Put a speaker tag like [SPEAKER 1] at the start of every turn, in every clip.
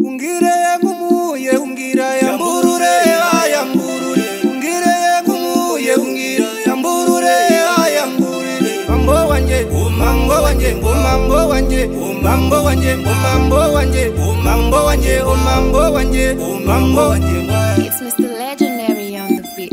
[SPEAKER 1] It's Mr. Legendary on the beat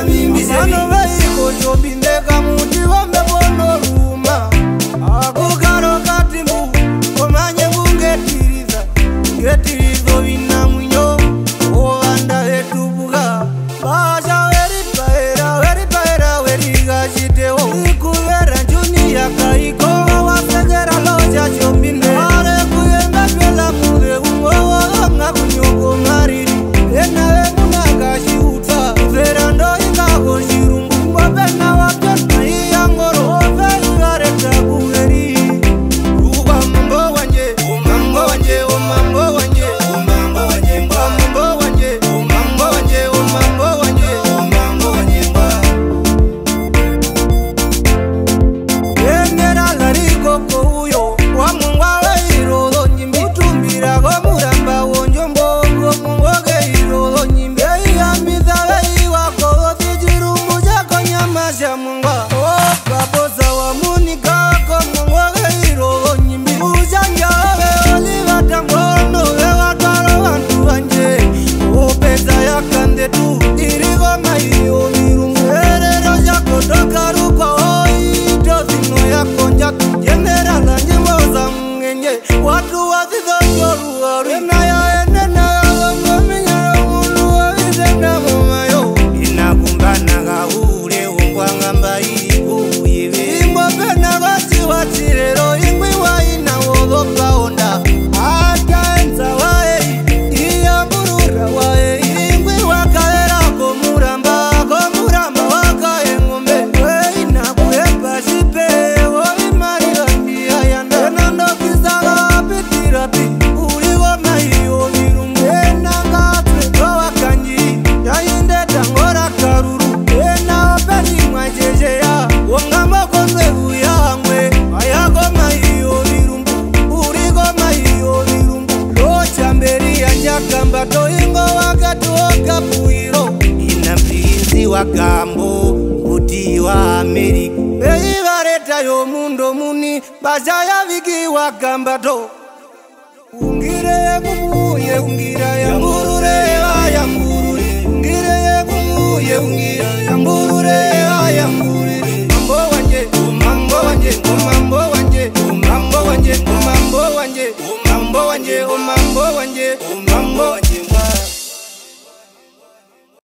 [SPEAKER 1] magambo kuti vaamerica vei varetayo mundo muni basa yavikiwa gambato ungire yekumuye ungira yamurure vayamurure ungire yekumuye ungira yamurure vayamurure mambo wanje mambo wanje mambo wanje mambo wanje